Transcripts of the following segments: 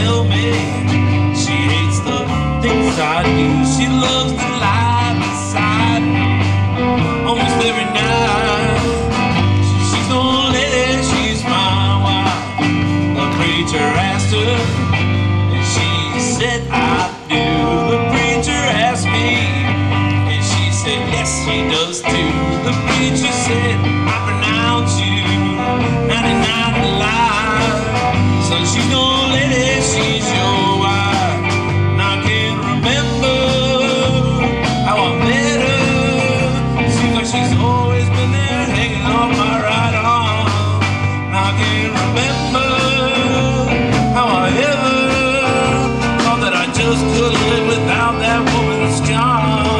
tell me she hates the things I do. She loves to lie beside me almost every night. She's no lady, she's my wife. The preacher asked her, and she said I do. The preacher asked me, and she said yes, she does too. The preacher said I pronounce you. just couldn't live without that woman's charm.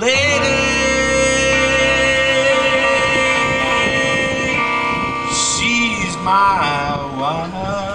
lady, she's my wife.